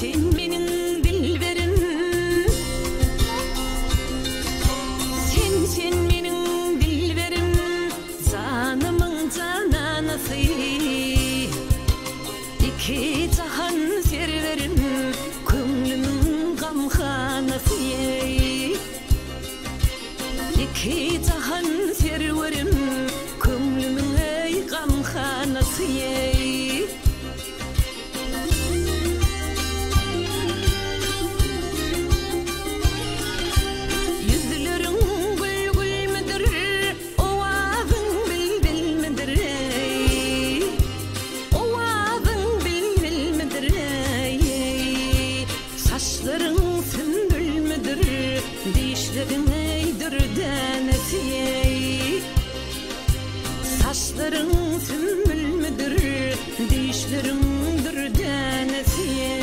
Sen menin dilberim Sen sen menin dilberim Canımın cananası. İki cahan serverim. Kömlümün gamhanası. İki cahan serverim Dişlerin eydir denesi ey? Saçların sümbül müdür Dişlerin dur denesi ey?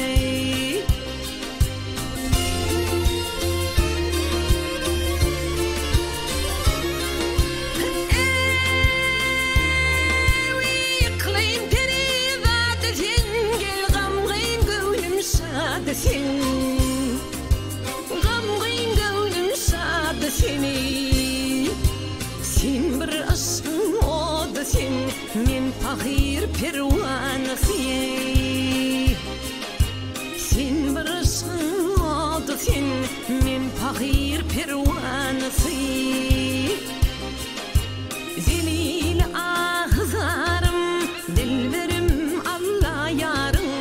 Men fakir pervanası Sen bir aşkın odesin Men fakir pervanası Zelil ahzarım Dilberim Allah yarım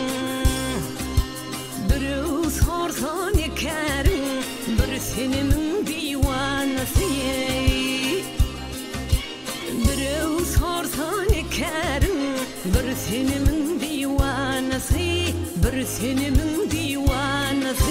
Bir sorsan ekerim Bir senin divanası Bir sorsan ekerim Bir senin divanası Bir senin divanası